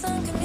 sun. can